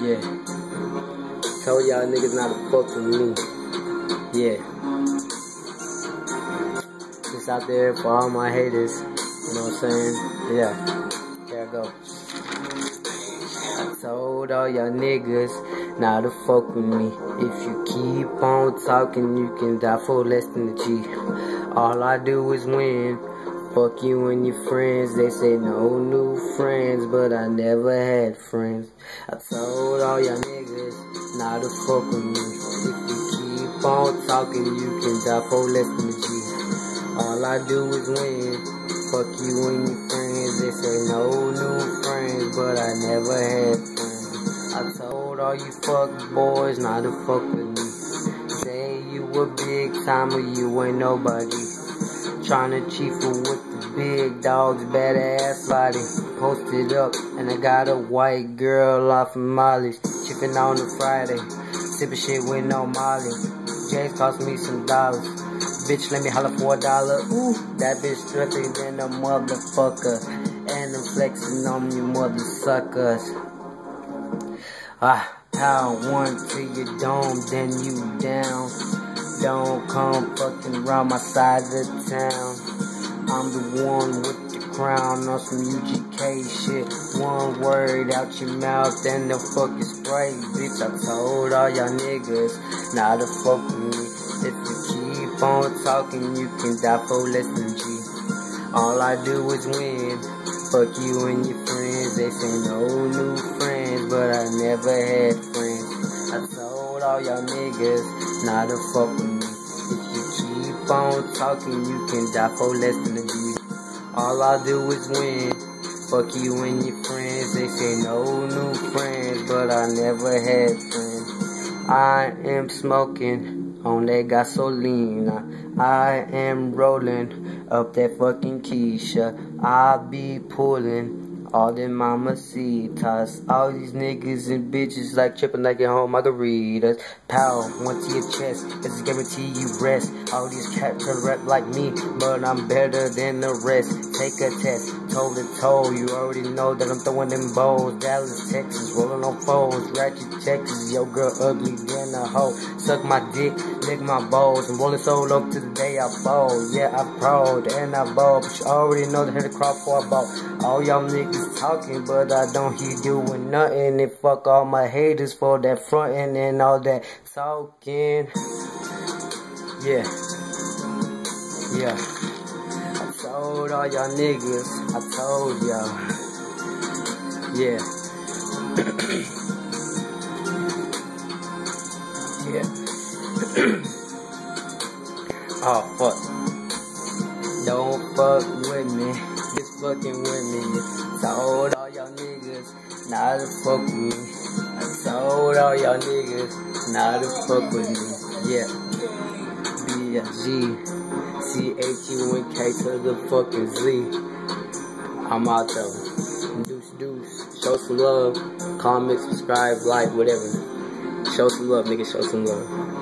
Yeah. Told y'all niggas not to fuck with me. Yeah. Just out there for all my haters. You know what I'm saying? Yeah. There I go. Told all y'all niggas not to fuck with me. If you keep on talking, you can die for less than a G. All I do is win. Fuck you and your friends. They say no new friends, but I never had friends. I told all y'all niggas not to fuck with me. If you keep on talking, you can die for less than a G. All I do is win. Fuck you and your friends. They say no new friends, but I never had friends. I told all you fuck boys not to fuck with me. Say you a big timer, you ain't nobody. Tryna chief with the big dogs, badass body. Posted up, and I got a white girl off of Molly's. Chipping on a Friday, sipping shit with no Molly. J's cost me some dollars. Bitch, let me holler for a dollar. Ooh, that bitch stripping than a motherfucker. And I'm flexing on you mother suckers. Ah, pound one to your dome, then you down. Don't come fucking around my side of town. I'm the one with the crown on some UGK shit. One word out your mouth, and the fucking spray. Bitch, I told all y'all niggas not to fuck me. If you keep on talking, you can die for less than G. All I do is win. Fuck you and your friends. They say no new friends, but I never had friends. I told all y'all niggas not to fuck with me. If you keep on talking, you can die for less than a a G. All I do is win. Fuck you and your friends. They say no new friends, but I never had friends. I am smoking on that gasolina. I am rolling up that fucking Keisha. I be pulling all them mama mamacitas. All these niggas and bitches like tripping like at home margaritas. Power, one to your chest, it's a guarantee you rest. All these cats try to rap like me, but I'm better than the rest. Take a test, toe to toe, you already know that I'm throwing them balls. Dallas, Texas, rolling on phones, ratchet Texas. Yo, girl ugly than a hoe. Suck my dick, lick my balls. I'm rolling so low to the day I fall. Yeah, I proud and I ball, but you already know that I had to crawl for a ball. All y'all niggas talking, but I don't hear doing nothing. And fuck all my haters for that fronting and all that talking. Yeah. Yeah. I told all y'all niggas. I told y'all. Yeah. yeah. oh, fuck. Don't fuck with me. Fucking with me. Told all y'all niggas not to fuck with me. I told all y'all niggas not to fuck with me. Yeah. B G C H U N K to the fucking Z. I'm out though. Deuce deuce. Show some love. Comment, subscribe, like, whatever. Show some love, nigga. Show some love.